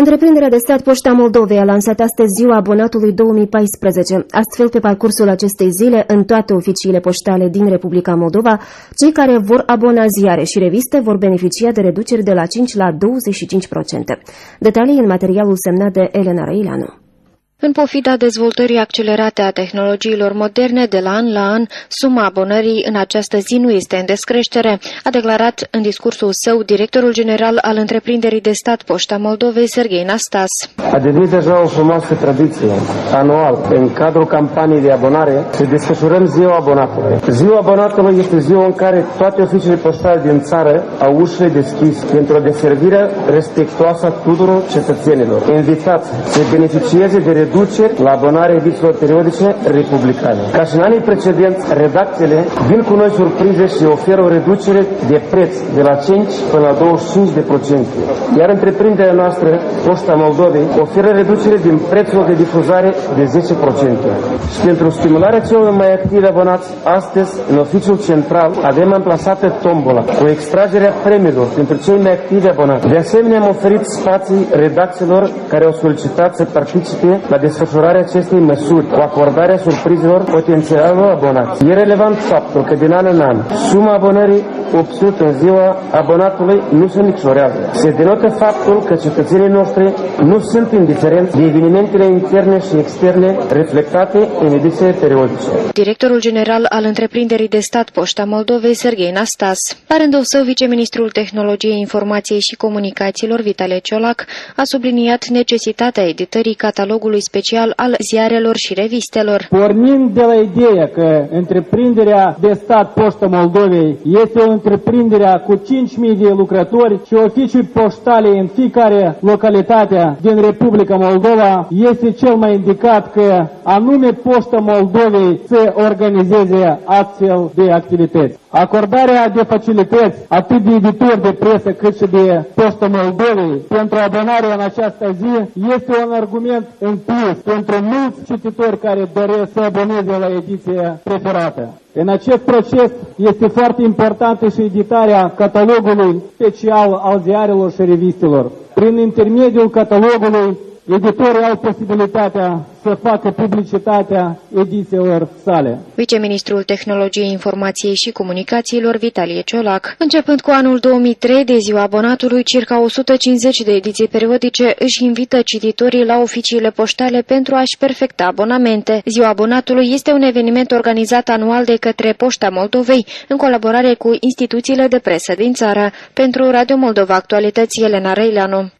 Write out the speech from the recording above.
Întreprinderea de stat Poșta Moldovei a lansat astăzi ziua abonatului 2014. Astfel, pe parcursul acestei zile, în toate oficiile poștale din Republica Moldova, cei care vor abona ziare și reviste vor beneficia de reduceri de la 5 la 25%. Detalii în materialul semnat de Elena Răileanu. În pofida dezvoltării accelerate a tehnologiilor moderne de la an la an, suma abonării în această zi nu este în descreștere, a declarat în discursul său directorul general al întreprinderii de stat Poșta Moldovei, Serghei Nastas. A devenit deja o frumoasă tradiție. Anual, în cadrul campaniei de abonare, se desfășurăm ziua abonatului. Ziua abonatului este ziua în care toate oficiile poștale din țară au ușile deschise pentru o deservire respectuoasă a tuturor cetățenilor, invitați să beneficieze de reduceri la abonarea edițiilor periodice republicane. Ca și în anii precedenți, redacțiile vin cu noi surprize și oferă o reducere de preț de la 5 până la 25 de procente. Iar întreprinderea noastră, Poșta Moldovei, oferă reducere din prețul de difuzare de 10%. Și pentru stimularea celor mai activi abonați, astăzi, în oficiul central, avem amplasată tombola cu extragerea premiilor pentru cei mai activi abonați. De asemenea, am oferit spații redacțiilor care au solicitat să participe la desfășurarea acestei măsuri cu acordarea surprizelor potențialelor abonați. E relevant faptul că din an în an suma abonării obținută în ziua abonatului nu se micșorează. Se denotă faptul că cetățenii noștri nu sunt indiferenți de evenimentele interne și externe reflectate în edițiile periodice. Directorul general al întreprinderii de stat Poșta Moldovei, Serghei Nastas. La rândul său, viceministrul Tehnologiei Informației și Comunicațiilor, Vitale Ciolac, a subliniat necesitatea editării catalogului special special al ziarelor și revistelor. Pornind de la ideea că întreprinderea de stat Poștă Moldovei este o întreprindere cu 5.000 de lucrători și oficii poștale în fiecare localitate din Republica Moldova, este cel mai indicat că anume Poștă Moldovei să organizeze astfel de activități. Acordarea de facilități atât de editori de presă cât și de Poștă Moldovei pentru abonarea în această zi este un argument în plus pentru mulți cititori care doresc să aboneze la ediția preferată. În acest proces este foarte importantă și editarea catalogului special al ziarelor și revistelor. Prin intermediul catalogului editorii au posibilitatea să facă publicitatea edițiilor sale. Viceministrul Tehnologiei Informației și Comunicațiilor, Vitalie Ciolac. Începând cu anul 2003, de ziua abonatului, circa 150 de ediții periodice își invită cititorii la oficiile poștale pentru a-și perfecta abonamente. Ziua abonatului este un eveniment organizat anual de către Poșta Moldovei, în colaborare cu instituțiile de presă din țară. Pentru Radio Moldova Actualități, Elena Reileanu.